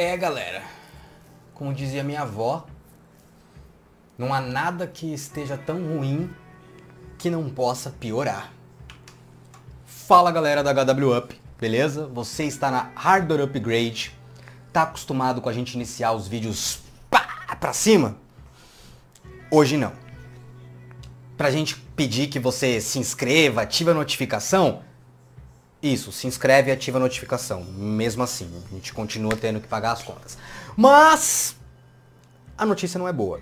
É, galera. Como dizia minha avó, não há nada que esteja tão ruim que não possa piorar. Fala galera da HW Up, beleza? Você está na Hardware Upgrade, tá acostumado com a gente iniciar os vídeos pá, pra cima? Hoje não. Pra gente pedir que você se inscreva, ative a notificação, isso, se inscreve e ativa a notificação. Mesmo assim, a gente continua tendo que pagar as contas. Mas a notícia não é boa.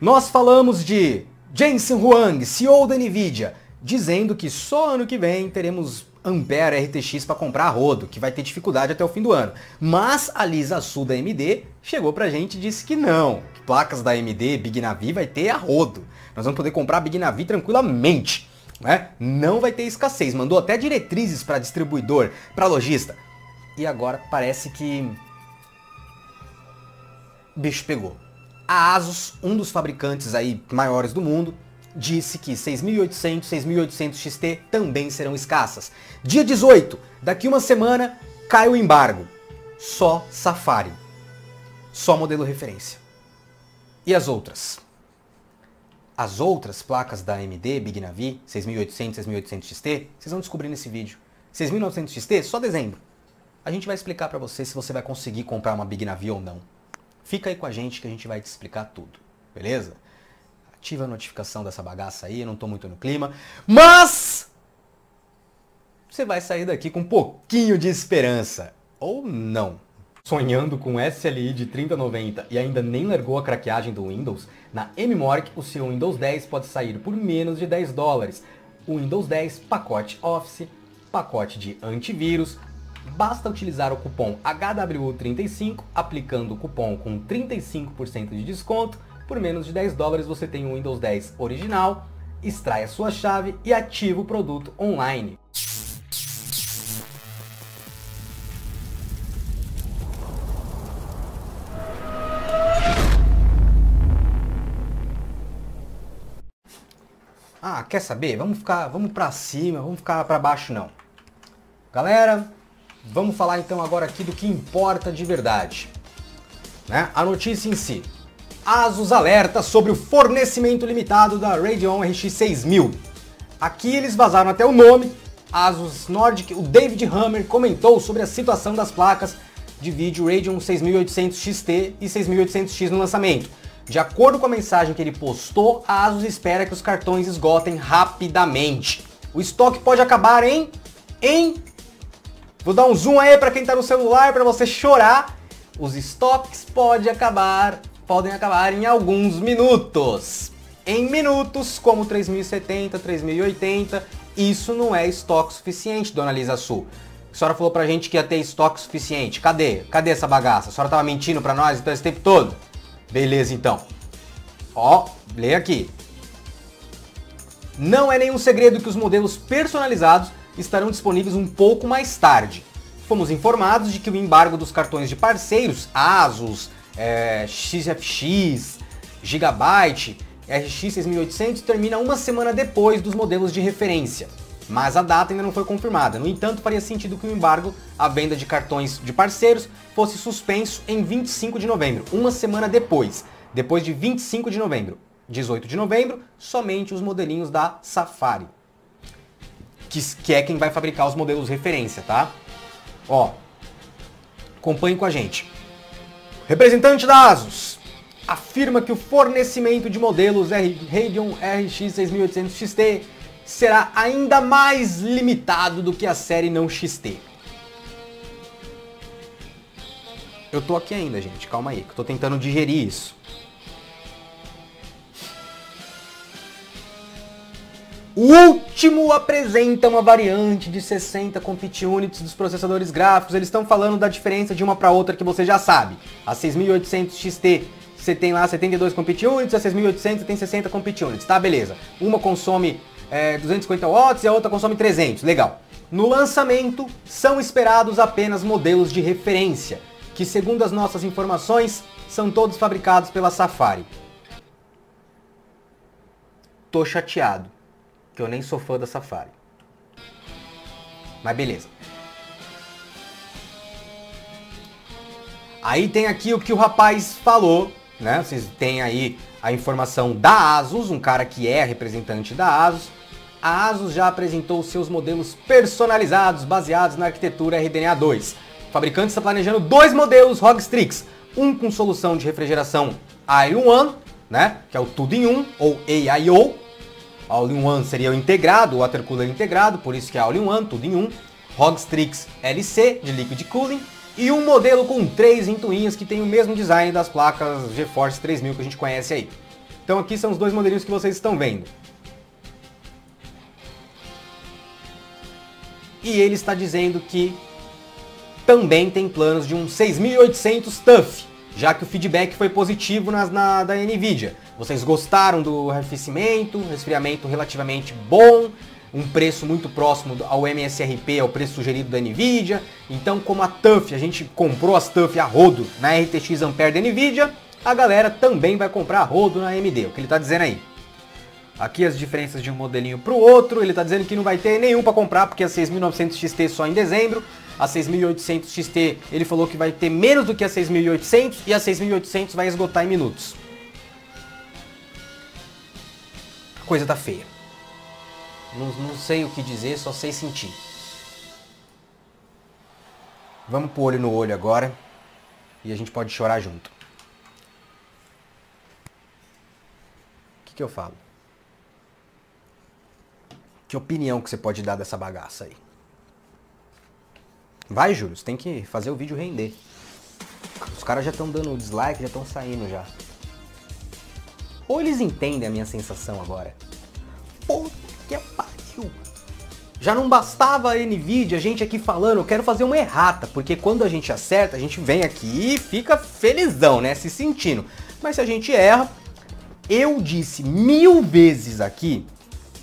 Nós falamos de Jensen Huang, CEO da Nvidia, dizendo que só ano que vem teremos Ampere RTX para comprar rodo, que vai ter dificuldade até o fim do ano. Mas a Lisa Sul da AMD chegou pra gente e disse que não, que placas da AMD Big Navi vai ter a rodo. Nós vamos poder comprar Big Navi tranquilamente né? Não vai ter escassez. Mandou até diretrizes para distribuidor, para lojista. E agora parece que bicho pegou. A Asus, um dos fabricantes aí maiores do mundo, disse que 6800, 6800 XT também serão escassas. Dia 18, daqui uma semana, cai o embargo. Só Safari. Só modelo referência. E as outras? As outras placas da AMD, Big Navi, 6800, 6800 XT, vocês vão descobrir nesse vídeo. 6900 XT, só dezembro. A gente vai explicar para você se você vai conseguir comprar uma Big Navi ou não. Fica aí com a gente que a gente vai te explicar tudo, beleza? Ativa a notificação dessa bagaça aí, eu não tô muito no clima, mas você vai sair daqui com um pouquinho de esperança. Ou não. Sonhando com SLI de 3090 e ainda nem largou a craqueagem do Windows, na MMORC o seu Windows 10 pode sair por menos de 10 dólares. O Windows 10 pacote Office, pacote de antivírus, basta utilizar o cupom HWU35, aplicando o cupom com 35% de desconto, por menos de 10 dólares você tem o Windows 10 original, extrai a sua chave e ativa o produto online. Quer saber? Vamos ficar, vamos para cima, vamos ficar para baixo não. Galera, vamos falar então agora aqui do que importa de verdade. Né? A notícia em si. Asus alerta sobre o fornecimento limitado da Radeon RX 6000. Aqui eles vazaram até o nome. Asus Nordic, o David Hammer comentou sobre a situação das placas de vídeo Radeon 6800 XT e 6800X no lançamento. De acordo com a mensagem que ele postou, a Asus espera que os cartões esgotem rapidamente. O estoque pode acabar em... em... Vou dar um zoom aí para quem está no celular para você chorar. Os estoques pode acabar, podem acabar em alguns minutos. Em minutos, como 3070, 3080, isso não é estoque suficiente, dona Lisa Sul. A senhora falou pra gente que ia ter estoque suficiente. Cadê? Cadê essa bagaça? A senhora tava mentindo pra nós então esse tempo todo? Beleza, então. Ó, lê aqui. Não é nenhum segredo que os modelos personalizados estarão disponíveis um pouco mais tarde. Fomos informados de que o embargo dos cartões de parceiros, Asus, é, XFX, Gigabyte, RX 6800 termina uma semana depois dos modelos de referência. Mas a data ainda não foi confirmada. No entanto, faria sentido que o embargo à venda de cartões de parceiros fosse suspenso em 25 de novembro, uma semana depois. Depois de 25 de novembro. 18 de novembro, somente os modelinhos da Safari. Que, que é quem vai fabricar os modelos referência, tá? Ó, acompanhe com a gente. Representante da ASUS afirma que o fornecimento de modelos Radeon RX 6800 XT será ainda mais limitado do que a série não XT. Eu tô aqui ainda, gente, calma aí, que eu tô tentando digerir isso. O último apresenta uma variante de 60 compute units dos processadores gráficos. Eles estão falando da diferença de uma para outra que você já sabe. A 6800 XT você tem lá 72 compute units, a 6800 você tem 60 compute units, tá? Beleza. Uma consome é, 250 watts e a outra consome 300, legal. No lançamento, são esperados apenas modelos de referência, que segundo as nossas informações, são todos fabricados pela Safari. Tô chateado, que eu nem sou fã da Safari. Mas beleza. Aí tem aqui o que o rapaz falou, né? Vocês têm aí a informação da Asus, um cara que é representante da Asus. A Asus já apresentou seus modelos personalizados baseados na arquitetura RDNA 2. O fabricante está planejando dois modelos ROG Strix, um com solução de refrigeração All-in-One, né, que é o tudo em um, ou AIO. All-in-One seria o integrado, o water cooler integrado, por isso que é All-in-One, tudo em um. ROG Strix LC, de Liquid Cooling, e um modelo com três ventoinhas que tem o mesmo design das placas GeForce 3000 que a gente conhece aí. Então aqui são os dois modelinhos que vocês estão vendo. E ele está dizendo que também tem planos de um 6800 TUF, já que o feedback foi positivo nas, na, da NVIDIA. Vocês gostaram do arrefecimento, resfriamento relativamente bom, um preço muito próximo ao MSRP, ao preço sugerido da Nvidia. Então, como a TUF, a gente comprou as TUF a rodo na RTX Ampere da Nvidia, a galera também vai comprar a rodo na AMD, o que ele está dizendo aí. Aqui as diferenças de um modelinho para o outro, ele está dizendo que não vai ter nenhum para comprar, porque a 6900 XT só em dezembro, a 6800 XT ele falou que vai ter menos do que a 6800 e a 6800 vai esgotar em minutos. A coisa tá feia. Não, não sei o que dizer, só sei sentir. Vamos pro olho no olho agora. E a gente pode chorar junto. O que, que eu falo? Que opinião que você pode dar dessa bagaça aí? Vai, Júlio, você tem que fazer o vídeo render. Os caras já estão dando dislike, já estão saindo já. Ou eles entendem a minha sensação agora. Pô, que pariu. Já não bastava a Nvidia, a gente aqui falando, eu quero fazer uma errata, porque quando a gente acerta, a gente vem aqui e fica felizão, né, se sentindo. Mas se a gente erra, eu disse mil vezes aqui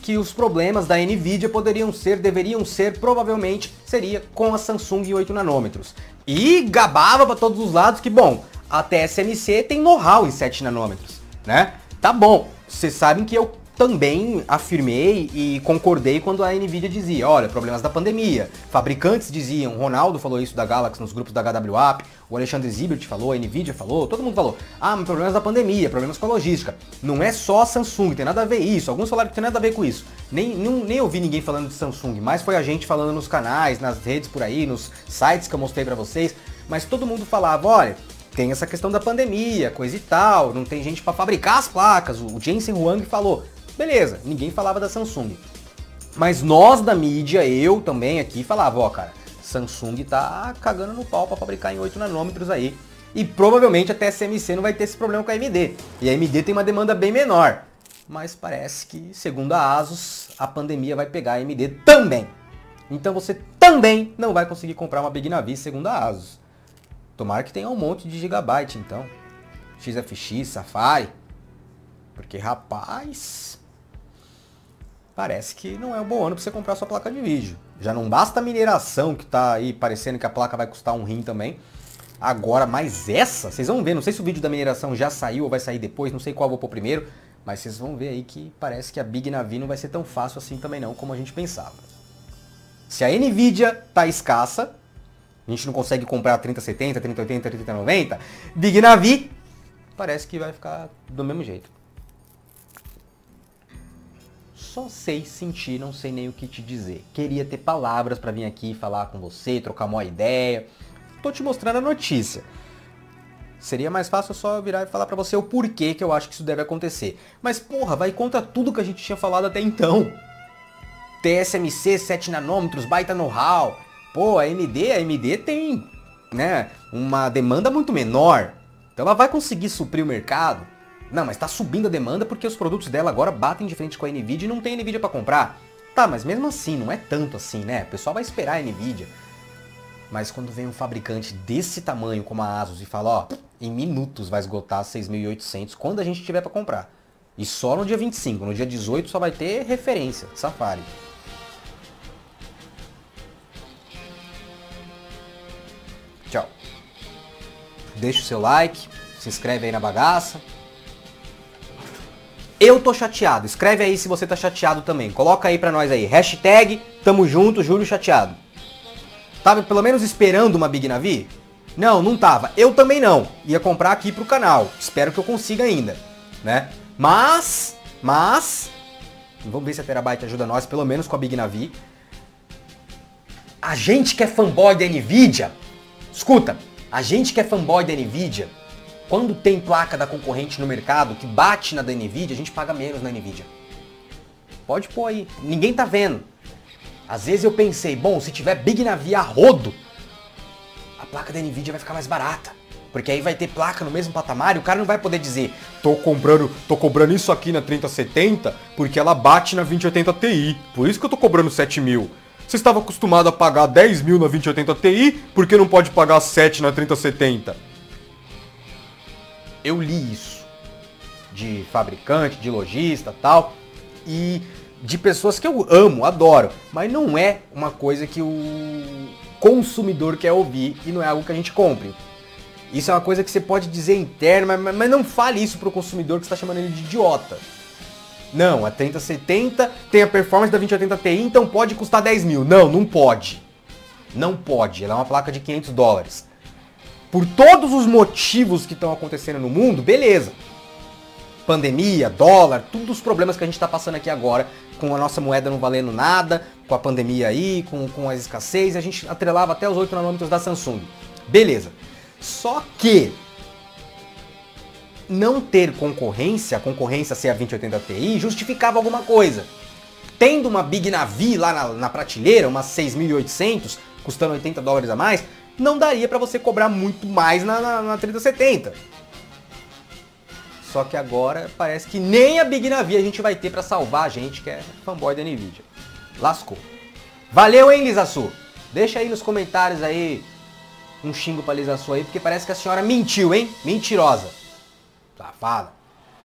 que os problemas da Nvidia poderiam ser, deveriam ser, provavelmente seria com a Samsung em 8 nanômetros. E gabava para todos os lados que, bom, a TSMC tem know-how em 7 nanômetros, né? Tá bom, vocês sabem que eu também afirmei e concordei quando a Nvidia dizia, olha, problemas da pandemia. Fabricantes diziam, Ronaldo falou isso da Galaxy nos grupos da HWAP, o Alexandre Zibert falou, a Nvidia falou, todo mundo falou. Ah, mas problemas da pandemia, problemas com a logística. Não é só a Samsung, tem nada a ver isso. Alguns falaram que tem nada a ver com isso. Nem, nem, nem ouvi ninguém falando de Samsung, mas foi a gente falando nos canais, nas redes por aí, nos sites que eu mostrei para vocês. Mas todo mundo falava, olha, tem essa questão da pandemia, coisa e tal, não tem gente para fabricar as placas. O Jensen Huang falou, Beleza, ninguém falava da Samsung. Mas nós da mídia, eu também aqui, falava, ó, cara, Samsung tá cagando no pau para fabricar em 8 nanômetros aí. E provavelmente a TSMC não vai ter esse problema com a AMD. E a AMD tem uma demanda bem menor. Mas parece que, segundo a Asus, a pandemia vai pegar a AMD também. Então você também não vai conseguir comprar uma Big Navi segundo a Asus. Tomara que tenha um monte de gigabyte, então. XFX, Safari. Porque, rapaz, parece que não é um bom ano para você comprar sua placa de vídeo. Já não basta a mineração que tá aí parecendo que a placa vai custar um rim também. Agora, mais essa, vocês vão ver, não sei se o vídeo da mineração já saiu ou vai sair depois, não sei qual vou pôr primeiro, mas vocês vão ver aí que parece que a Big Navi não vai ser tão fácil assim também não, como a gente pensava. Se a Nvidia tá escassa, a gente não consegue comprar 3070, 3080, 3090, Big Navi parece que vai ficar do mesmo jeito. Só sei sentir, não sei nem o que te dizer. Queria ter palavras para vir aqui falar com você, trocar uma ideia. Tô te mostrando a notícia. Seria mais fácil só virar e falar para você o porquê que eu acho que isso deve acontecer. Mas porra, vai contra tudo que a gente tinha falado até então. TSMC 7 nanômetros, baita know-how. Pô, a AMD, a AMD tem, né, uma demanda muito menor. Então ela vai conseguir suprir o mercado. Não, mas está subindo a demanda porque os produtos dela agora batem de frente com a Nvidia e não tem Nvidia para comprar. Tá, mas mesmo assim, não é tanto assim, né? O pessoal vai esperar a Nvidia. Mas quando vem um fabricante desse tamanho como a Asus e fala, ó, em minutos vai esgotar 6.800 quando a gente tiver para comprar. E só no dia 25, no dia 18 só vai ter referência, Safari. Tchau. Deixa o seu like, se inscreve aí na bagaça. Eu tô chateado. Escreve aí se você tá chateado também. Coloca aí pra nós aí. Hashtag tamo junto, Júlio chateado. Tava pelo menos esperando uma Big Navi? Não, não tava. Eu também não. Ia comprar aqui pro canal. Espero que eu consiga ainda, né? Mas, mas, vamos ver se a Terabyte ajuda nós, pelo menos com a Big Navi. A gente que é fanboy da Nvidia, escuta, a gente que é fanboy da Nvidia, quando tem placa da concorrente no mercado que bate na da Nvidia, a gente paga menos na Nvidia. Pode pôr aí, ninguém tá vendo. Às vezes eu pensei, bom, se tiver Big Navi a rodo, a placa da Nvidia vai ficar mais barata. Porque aí vai ter placa no mesmo patamar e o cara não vai poder dizer, tô comprando, tô cobrando isso aqui na 3070 porque ela bate na 2080 Ti. Por isso que eu tô cobrando 7 mil. Você estava acostumado a pagar 10 mil na 2080 Ti, por que não pode pagar 7 na 3070? Eu li isso de fabricante, de lojista tal, e de pessoas que eu amo, adoro, mas não é uma coisa que o consumidor quer ouvir e não é algo que a gente compre. Isso é uma coisa que você pode dizer interna, mas, mas não fale isso pro consumidor que está chamando ele de idiota. Não, a 3070 tem a performance da 2080 Ti, então pode custar 10 mil. Não, não pode. Não pode. Ela é uma placa de 500 dólares. Por todos os motivos que estão acontecendo no mundo, beleza. Pandemia, dólar, todos os problemas que a gente está passando aqui agora, com a nossa moeda não valendo nada, com a pandemia aí, com, com as escassez, a gente atrelava até os 8 nanômetros da Samsung. Beleza. Só que não ter concorrência, a concorrência ser a 2080 Ti, justificava alguma coisa. Tendo uma Big Navi lá na, na prateleira, uma 6.800, custando 80 dólares a mais, não daria para você cobrar muito mais na, na, na 3070. Só que agora parece que nem a Big Navi a gente vai ter para salvar a gente que é fanboy da Nvidia. Lascou. Valeu, hein, Lisasu? Deixa aí nos comentários aí um xingo pra Lisasu aí, porque parece que a senhora mentiu, hein? Mentirosa. Safada.